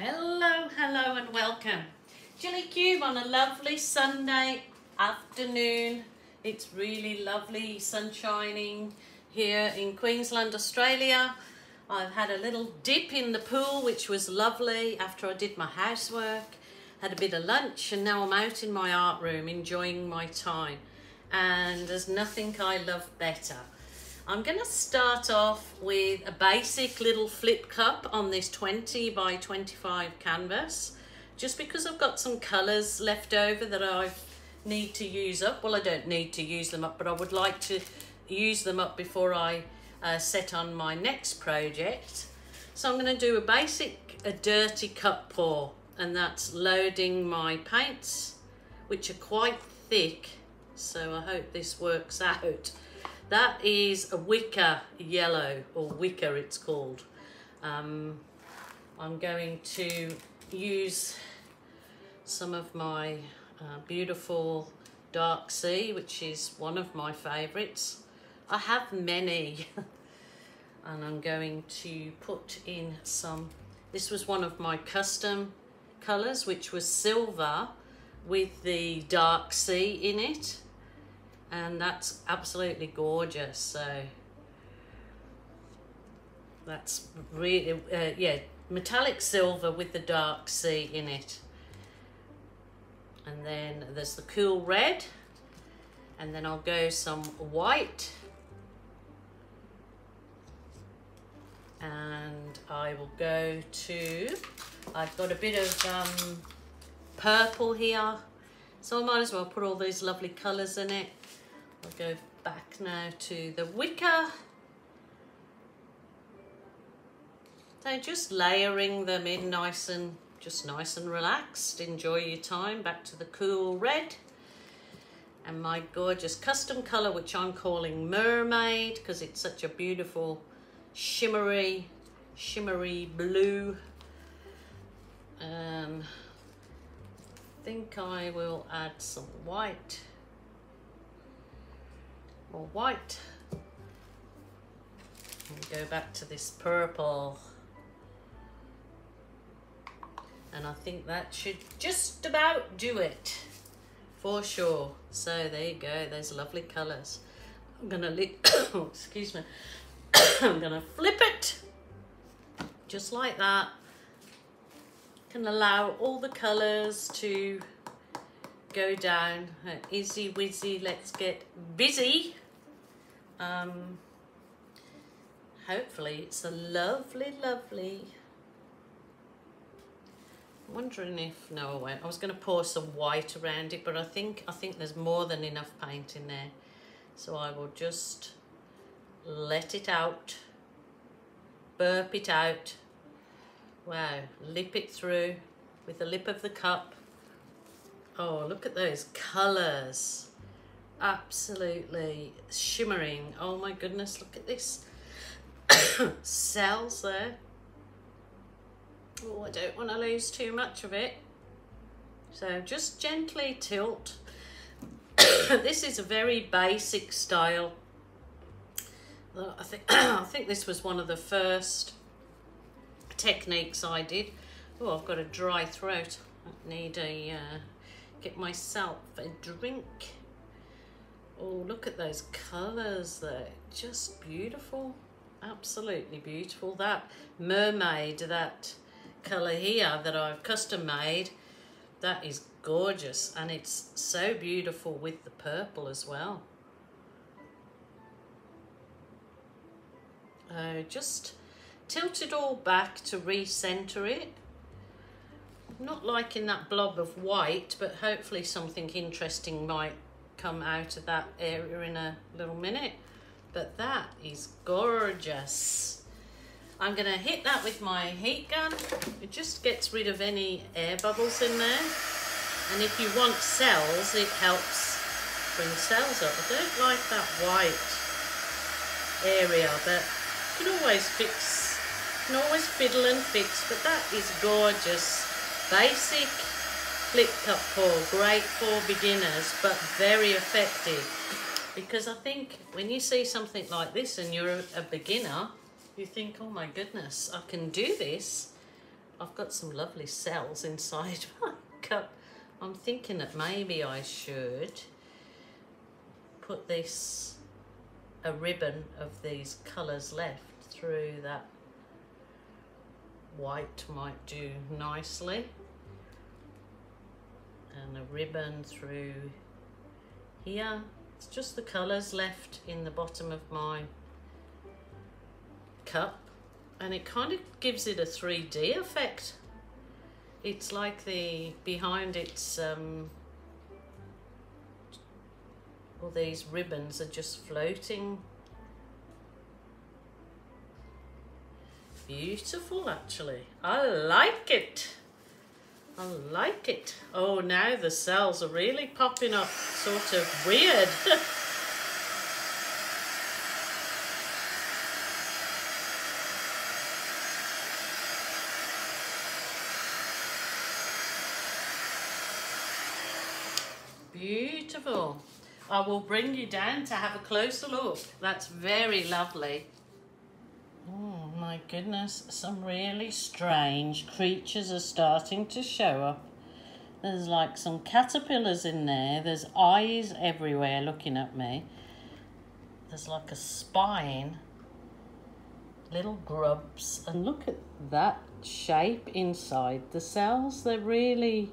Hello, hello and welcome. Gilly Kube on a lovely Sunday afternoon. It's really lovely, sun shining here in Queensland, Australia. I've had a little dip in the pool, which was lovely after I did my housework. Had a bit of lunch and now I'm out in my art room enjoying my time. And there's nothing I love better I'm going to start off with a basic little flip cup on this 20 by 25 canvas just because I've got some colours left over that I need to use up. Well, I don't need to use them up, but I would like to use them up before I uh, set on my next project. So I'm going to do a basic, a dirty cup pour, and that's loading my paints, which are quite thick, so I hope this works out. That is a wicker yellow, or wicker it's called. Um, I'm going to use some of my uh, beautiful dark sea, which is one of my favourites. I have many, and I'm going to put in some, this was one of my custom colours, which was silver with the dark sea in it and that's absolutely gorgeous so that's really uh, yeah metallic silver with the dark sea in it. And then there's the cool red. And then I'll go some white. And I will go to I've got a bit of um, purple here. So I might as well put all these lovely colours in it I'll go back now to the wicker. So just layering them in nice and just nice and relaxed. Enjoy your time. Back to the cool red. And my gorgeous custom colour, which I'm calling Mermaid, because it's such a beautiful shimmery, shimmery blue. Um, I think I will add some white more white. And go back to this purple. And I think that should just about do it for sure. So there you go, those lovely colours. I'm gonna, oh, excuse me, I'm gonna flip it just like that. Can allow all the colours to go down. Uh, Izzy Wizzy, let's get busy. Um, hopefully it's a lovely, lovely. I'm wondering if, no. I was going to pour some white around it, but I think, I think there's more than enough paint in there. So I will just let it out, burp it out. Wow, lip it through with the lip of the cup Oh, look at those colours. Absolutely shimmering. Oh my goodness, look at this. Cells there. Oh, I don't want to lose too much of it. So just gently tilt. this is a very basic style. I think, I think this was one of the first techniques I did. Oh, I've got a dry throat. I need a... Uh, get myself a drink. Oh, look at those colours. They're just beautiful. Absolutely beautiful. That mermaid, that colour here that I've custom made, that is gorgeous. And it's so beautiful with the purple as well. Uh, just tilt it all back to recenter it not liking that blob of white, but hopefully something interesting might come out of that area in a little minute. But that is gorgeous. I'm gonna hit that with my heat gun. It just gets rid of any air bubbles in there. And if you want cells, it helps bring cells up. I don't like that white area, but you can always fix, you can always fiddle and fix, but that is gorgeous basic flip cup pour, great for beginners, but very effective. Because I think when you see something like this and you're a, a beginner, you think, oh my goodness, I can do this. I've got some lovely cells inside my cup. I'm thinking that maybe I should put this, a ribbon of these colours left through that white might do nicely. And a ribbon through here. It's just the colours left in the bottom of my cup and it kind of gives it a 3D effect. It's like the behind it's um, all these ribbons are just floating. Beautiful actually. I like it. I like it. Oh, now the cells are really popping up sort of weird. Beautiful. I will bring you down to have a closer look. That's very lovely. My goodness, some really strange creatures are starting to show up. There's like some caterpillars in there. There's eyes everywhere looking at me. There's like a spine. Little grubs. And look at that shape inside the cells. They're really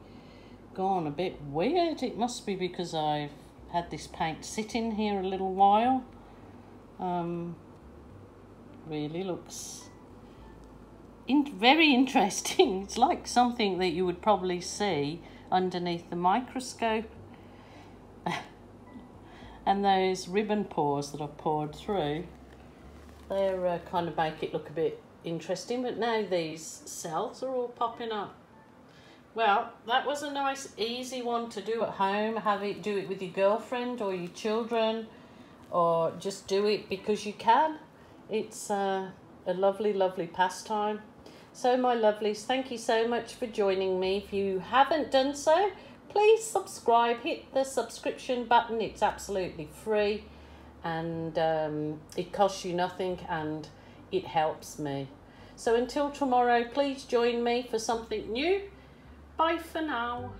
gone a bit weird. It must be because I've had this paint sitting here a little while. Um, really looks in very interesting. It's like something that you would probably see underneath the microscope. and those ribbon pours that I've poured through, they uh, kind of make it look a bit interesting. But now these cells are all popping up. Well, that was a nice, easy one to do at home. Have it, do it with your girlfriend or your children, or just do it because you can. It's uh, a lovely, lovely pastime. So, my lovelies, thank you so much for joining me. If you haven't done so, please subscribe. Hit the subscription button. It's absolutely free, and um, it costs you nothing, and it helps me. So, until tomorrow, please join me for something new Bye for now.